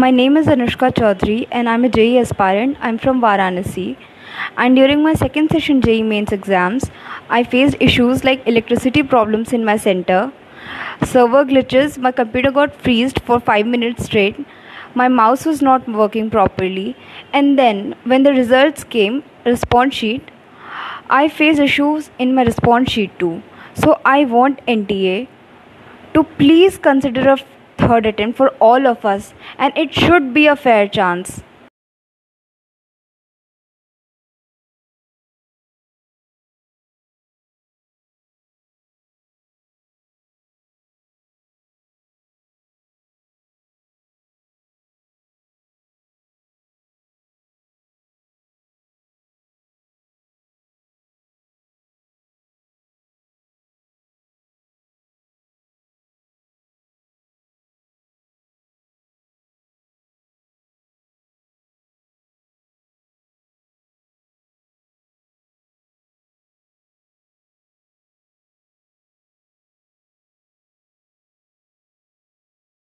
My name is Anushka Chaudhary and I'm a JEE aspirant. I'm from Varanasi. And during my second session JEE mains exams, I faced issues like electricity problems in my center, server glitches, my computer got freezed for 5 minutes straight, my mouse was not working properly, and then when the results came, response sheet, I faced issues in my response sheet too. So I want NTA to please consider a third attempt for all of us and it should be a fair chance